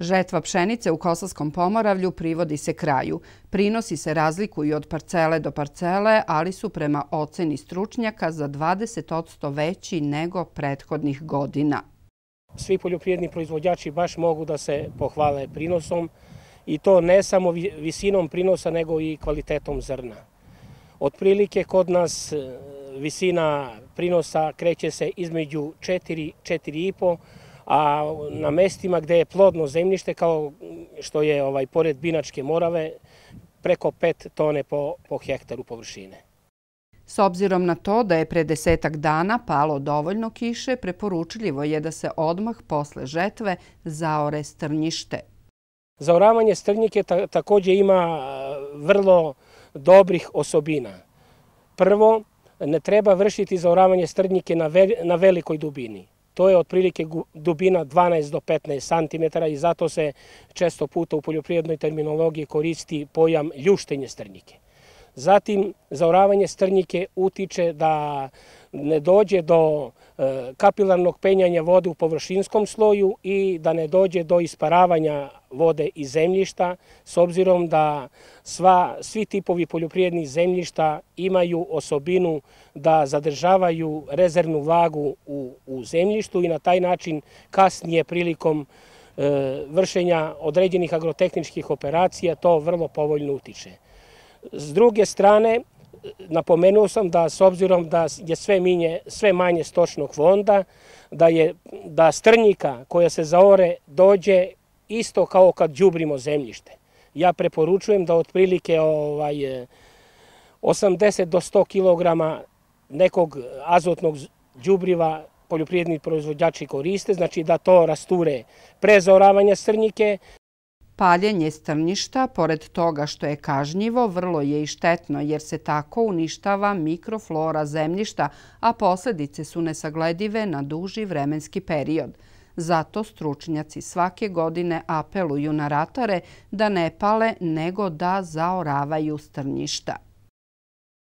Žetva pšenice u Kosovskom pomoravlju privodi se kraju. Prinosi se razlikuju od parcele do parcele, ali su prema oceni stručnjaka za 20% veći nego prethodnih godina. Svi poljoprijedni proizvođači baš mogu da se pohvale prinosom i to ne samo visinom prinosa, nego i kvalitetom zrna. Otprilike kod nas e, visina prinosa kreće se između 4-4,5 a na mestima gde je plodno zemljište, kao što je ovaj pored Binačke morave, preko 5 tone po, po hektaru površine. S obzirom na to da je pre desetak dana palo dovoljno kiše, preporučljivo je da se odmah posle žetve zaore strnjište. Zaoravanje strnjike također ima vrlo dobrih osobina. Prvo, ne treba vršiti zaoravanje strnjike na velikoj dubini. To je otprilike dubina 12 do 15 cm i zato se često puta u poljoprijednoj terminologiji koristi pojam ljuštenje strnjike. Zatim, zaoravanje strnjike utiče da ne dođe do e, kapilarnog penjanja vode u površinskom sloju i da ne dođe do isparavanja vode iz zemljišta, s obzirom da sva, svi tipovi poljoprijednih zemljišta imaju osobinu da zadržavaju rezervnu vlagu u, u zemljištu i na taj način kasnije prilikom e, vršenja određenih agrotehničkih operacija to vrlo povoljno utiče. S druge strane, napomenuo sam da s obzirom da je sve, minje, sve manje stočnog fonda, da je da strnjika koja se zaore dođe isto kao kad džubrimo zemljište. Ja preporučujem da otprilike ovaj, 80 do 100 kg nekog azotnog džubriva poljoprijedni proizvođači koriste, znači da to rasture pre zaoravanja strnjike, Paljenje strništa, pored toga što je kažnjivo, vrlo je i štetno jer se tako uništava mikroflora zemljišta, a posljedice su nesagledive na duži vremenski period. Zato stručnjaci svake godine apeluju na ratare da ne pale nego da zaoravaju strnjišta.